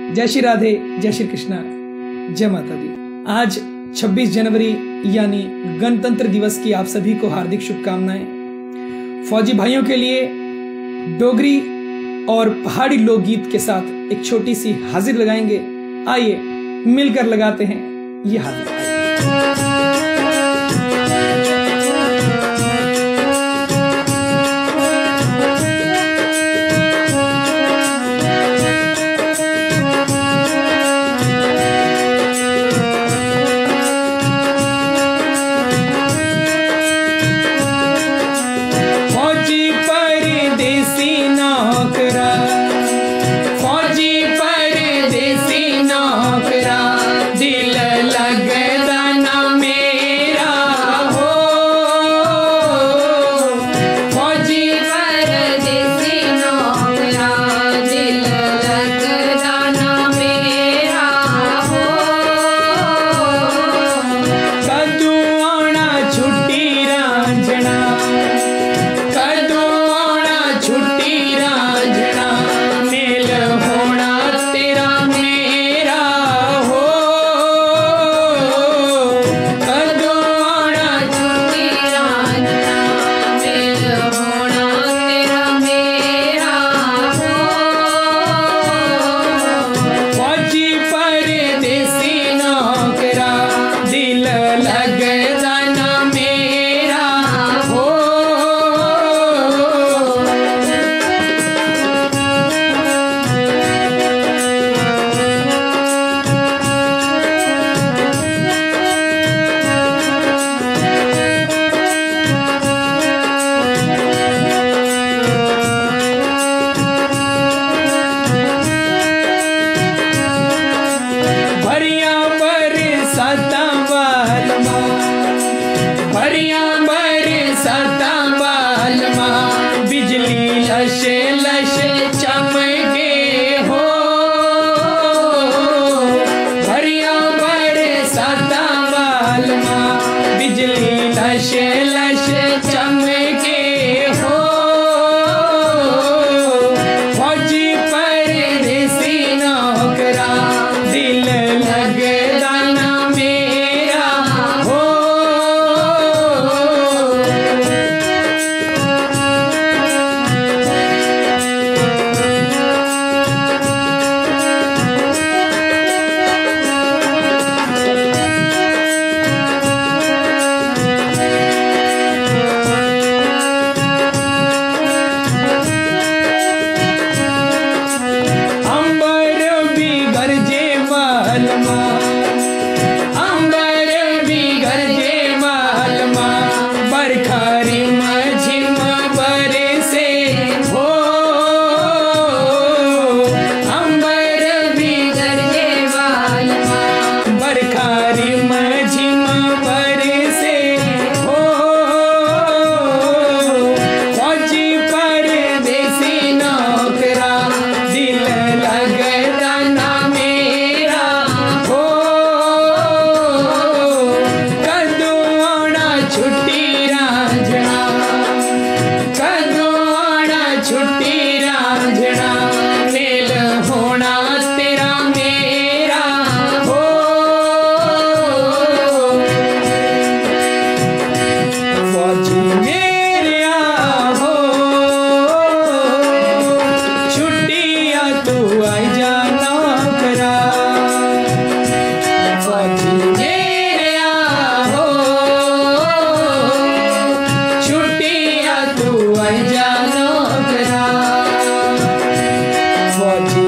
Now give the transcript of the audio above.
जय श्री राधे, जय श्री कृष्णा, जय माता दी आज 26 जनवरी, यानी गणतंत्र दिवस की आप सभी को हार्दिक शुभकामनाएँ। फौजी भाइयों के लिए डोगरी और पहाड़ी लोकगीत के साथ एक छोटी सी हाजिर लगाएँगे। आइए, मिलकर लगाते हैं ये हाजिर। बिजली लशे लशे Lord.